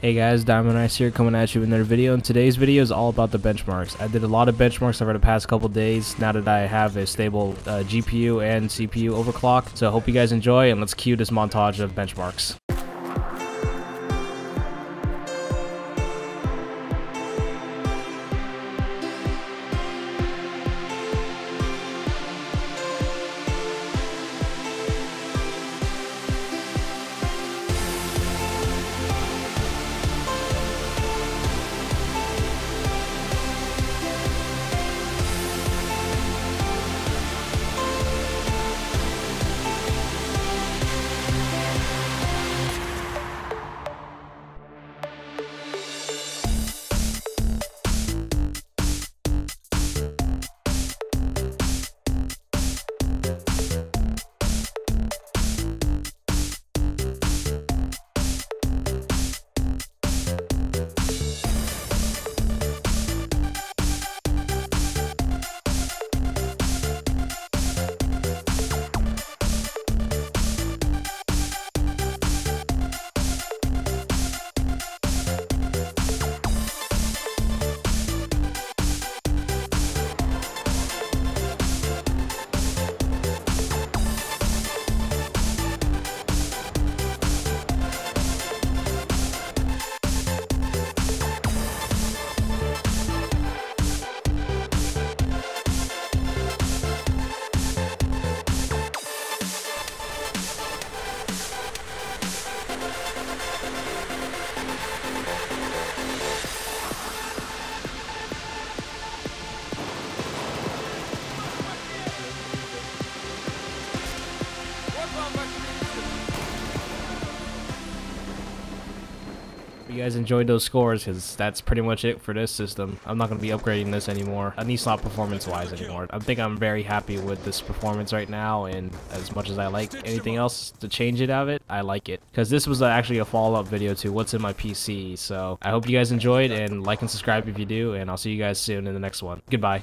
Hey guys, DiamondRyce here coming at you with another video. And today's video is all about the benchmarks. I did a lot of benchmarks over the past couple days now that I have a stable uh, GPU and CPU overclock. So I hope you guys enjoy and let's cue this montage of benchmarks. You guys enjoyed those scores because that's pretty much it for this system. I'm not going to be upgrading this anymore, at least not performance-wise anymore. I think I'm very happy with this performance right now, and as much as I like anything else to change it out of it, I like it. Because this was uh, actually a follow-up video to what's in my PC, so I hope you guys enjoyed, and like and subscribe if you do, and I'll see you guys soon in the next one. Goodbye.